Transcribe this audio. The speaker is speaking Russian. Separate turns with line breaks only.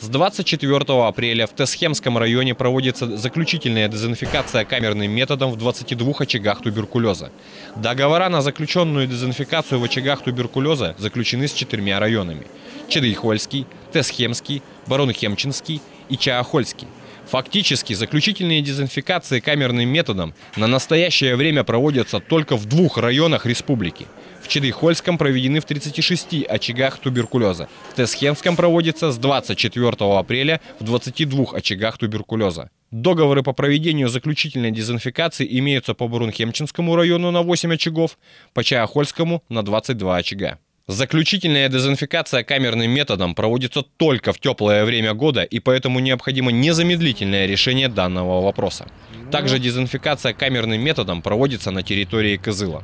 С 24 апреля в Тесхемском районе проводится заключительная дезинфекция камерным методом в 22 очагах туберкулеза. Договора на заключенную дезинфекацию в очагах туберкулеза заключены с четырьмя районами – Чедыйхольский, Тесхемский, Баронхемчинский и Чаохольский. Фактически, заключительные дезинфекации камерным методом на настоящее время проводятся только в двух районах республики. В Чедыхольском проведены в 36 очагах туберкулеза. В Тесхемском проводится с 24 апреля в 22 очагах туберкулеза. Договоры по проведению заключительной дезинфекации имеются по Бурунхемчинскому району на 8 очагов, по Чаохольскому на 22 очага. Заключительная дезинфекция камерным методом проводится только в теплое время года, и поэтому необходимо незамедлительное решение данного вопроса. Также дезинфекция камерным методом проводится на территории Кызыла.